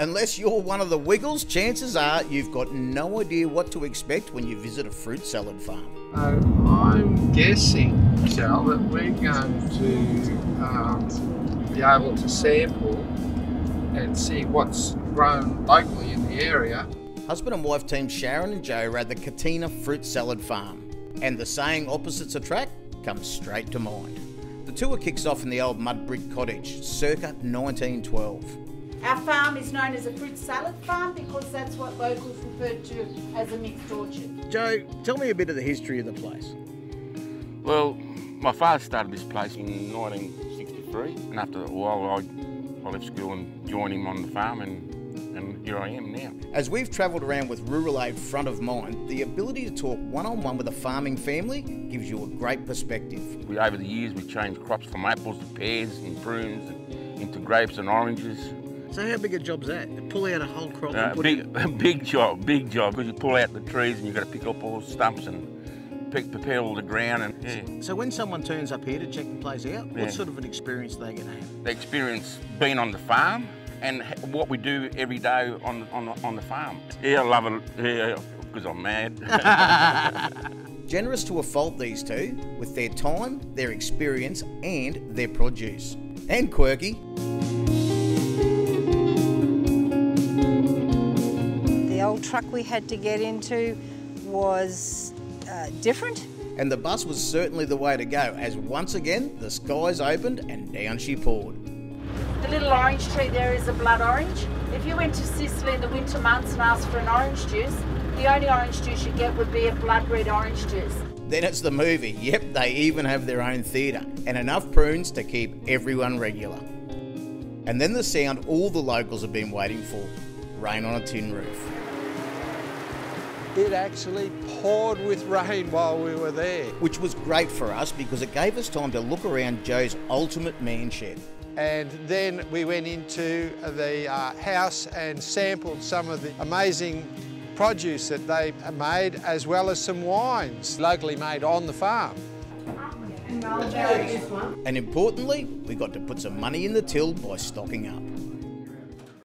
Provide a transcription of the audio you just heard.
Unless you're one of the Wiggles, chances are you've got no idea what to expect when you visit a fruit salad farm. Uh, I'm guessing, Sal, that we're going to um, be able to sample and see what's grown locally in the area. Husband and wife team Sharon and Joe are at the Catania Fruit Salad Farm, and the saying opposites attract comes straight to mind. The tour kicks off in the old mud brick cottage, circa 1912. Our farm is known as a fruit salad farm because that's what locals refer to as a mixed orchard. Joe, tell me a bit of the history of the place. Well, my father started this place in 1963, and after a while I, I left school and joined him on the farm, and, and here I am now. As we've travelled around with Rural Aid front of mind, the ability to talk one on one with a farming family gives you a great perspective. We, over the years, we changed crops from apples to pears and prunes and into grapes and oranges. So, how big a job's that? To pull out a whole crop Uh, big, big job, big job. Because you pull out the trees and you've got to pick up all the stumps and pick, prepare all the ground. And yeah, So, when someone turns up here to check the place out, Yeah. what sort of an experience are they going to have? the experience being on the farm and what we do every day on on, the- on the farm. Yeah, I love it. Yeah, because I'm mad. Generous to a fault, these two, with their time, their experience, and their produce. And quirky. Truck we had to get into was uh, different. And the bus was certainly the way to go, as once again the skies opened and down she poured. The little orange tree there is a blood orange. If you went to Sicily in the winter months and asked for an orange juice, the only orange juice you'd get would be a blood red orange juice. Then it's the movie. Yep, they even have their own theatre and enough prunes to keep everyone regular. And then the sound all the locals have been waiting for rain on a tin roof. It actually poured with rain while we were there. Which was great for us because it gave us time to look around Joe's ultimate man shed. And then we went into the uh, house and sampled some of the amazing produce that they made, as well as some wines locally made on the farm. And importantly, we got to put some money in the till by stocking up.